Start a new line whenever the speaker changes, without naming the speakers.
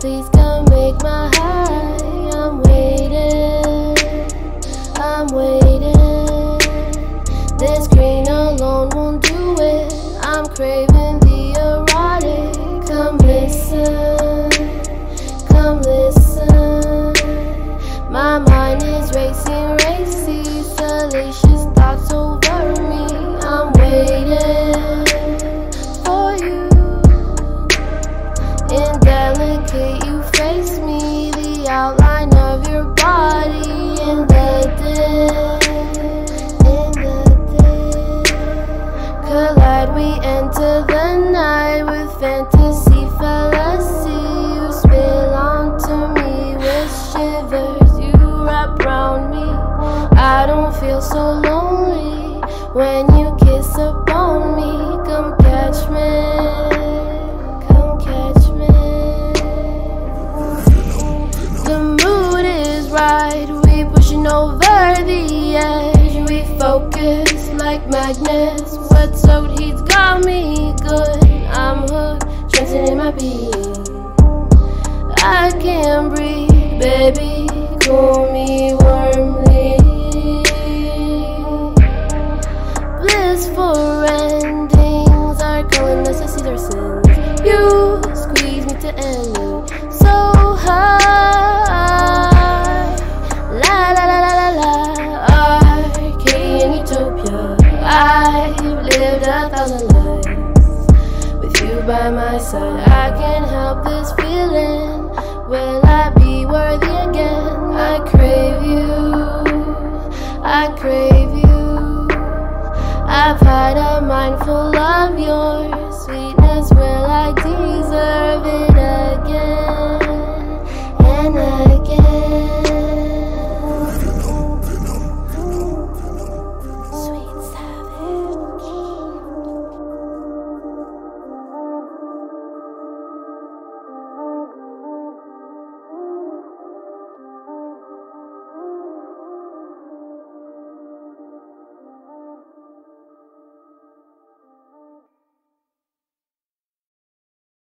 Please come make my high. I'm waiting, I'm waiting. This green alone won't do it. I'm craving the erotic. Come listen, come listen. My mind is racing, racing, solution. Collide, we enter the night with fantasy, fallacy. You spill onto me with shivers, you wrap around me. I don't feel so lonely when you kiss upon me. Come catch me, come catch me. The mood is right, we pushing over the edge. We focus like magnets. What soaked heat's got me good. I'm hooked, in my being. I can't breathe, baby. Cool me my side. I can't help this feeling. Will I be worthy again? I crave you. I crave you. I've had a mind full of